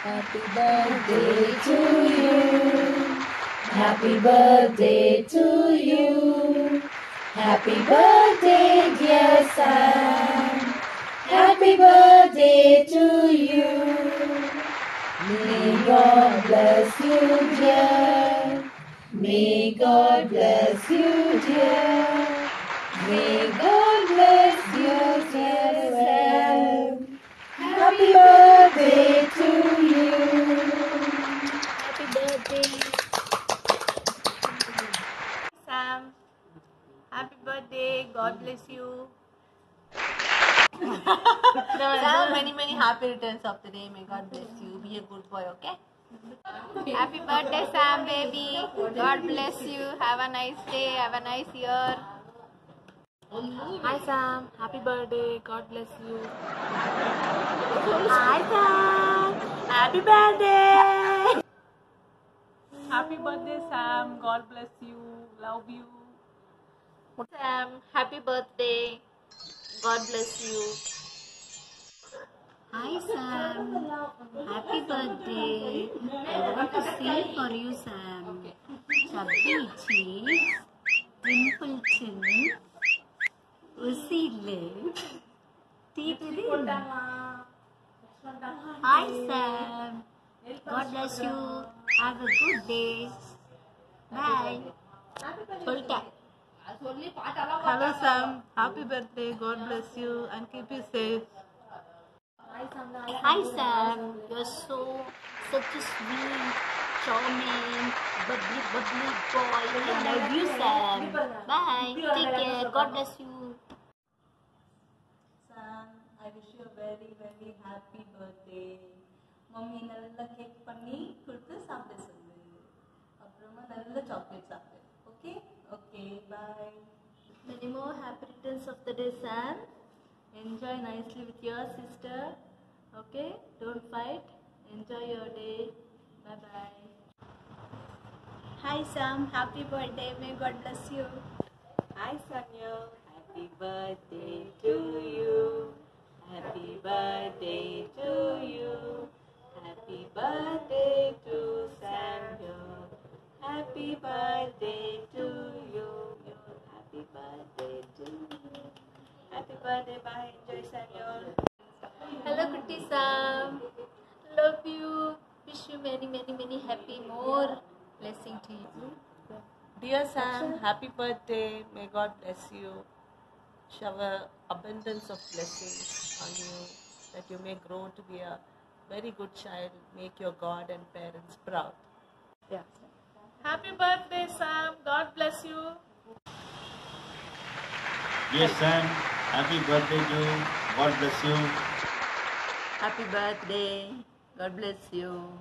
Happy birthday to you. Happy birthday to you. Happy birthday, dear son. Happy birthday to you. May God bless you, dear. May God bless you, dear. Birthday. God bless you. Sam, many, many happy returns of the day. May God bless you. Be a good boy, okay? Happy birthday, Sam, baby. God bless you. Have a nice day. Have a nice year. Hi, Sam. Happy birthday. God bless you. Hi, Sam. Happy birthday. Happy birthday, Sam. God bless you. Love you. Sam, happy birthday. God bless you. Hi Sam, happy birthday. I want to sing for you Sam. Chubby cheeks, dimple chin, usi lip, teeth Hi Sam, God bless you. Have a good day. Bye. Full time. Hello, Sam. Happy birthday. God bless you and keep you safe. Hi Sam, you're so such a sweet, charming, bubbly, bubbly boy. I love you, Sam. Bye. Take care. God bless you. Sam, I wish you a very very happy birthday. Mummy நல்ல cake பண்ணி கொடுத்து சாப்பிட சொல்லு அப்புறமா நல்ல chocolate சாப்பிடு okay Bye. Many more happy returns of the day, Sam. Enjoy nicely with your sister. Okay? Don't fight. Enjoy your day. Bye bye. Hi, Sam. Happy birthday. May God bless you. Hi, Samuel. Happy birthday to you. Happy birthday to you. Happy birthday to Samuel. Happy birthday birthday, bye. Enjoy Samuel. Hello, Kutti Sam. Love you. Wish you many, many, many happy more blessing to you. Dear Sam, happy birthday. May God bless you. Shower abundance of blessings on you that you may grow to be a very good child. Make your God and parents proud. Yeah. Happy birthday, Sam. God bless you. Yes, Sam. Happy birthday to you. God bless you. Happy birthday. God bless you.